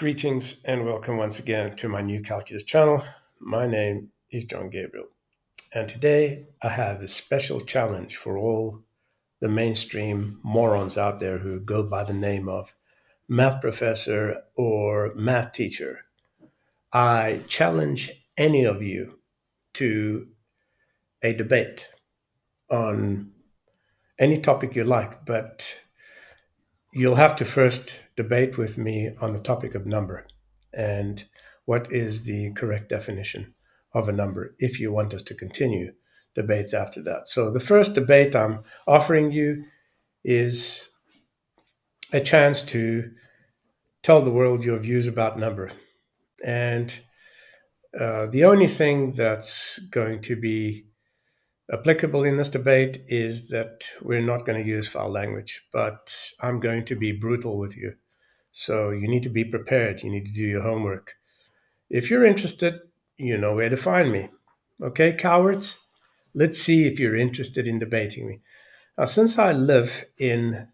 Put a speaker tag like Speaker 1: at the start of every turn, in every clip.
Speaker 1: Greetings and welcome once again to my new calculus channel. My name is John Gabriel, and today I have a special challenge for all the mainstream morons out there who go by the name of math professor or math teacher. I challenge any of you to a debate on any topic you like, but you'll have to first debate with me on the topic of number and what is the correct definition of a number if you want us to continue debates after that. So, the first debate I'm offering you is a chance to tell the world your views about number. And uh, the only thing that's going to be applicable in this debate is that we're not going to use foul language, but I'm going to be brutal with you. So you need to be prepared. You need to do your homework. If you're interested, you know where to find me. Okay, cowards? Let's see if you're interested in debating me. Now, since I live in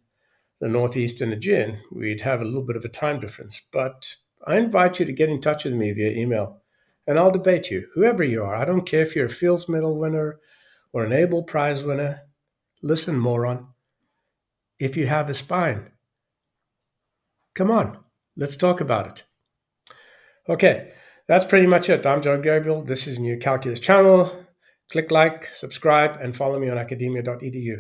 Speaker 1: the Northeastern Aegean, we'd have a little bit of a time difference, but I invite you to get in touch with me via email and I'll debate you, whoever you are. I don't care if you're a Fields Medal winner, or an Abel Prize winner, listen, moron, if you have a spine, come on, let's talk about it. Okay, that's pretty much it. I'm John Gabriel. This is New Calculus channel. Click like, subscribe, and follow me on academia.edu.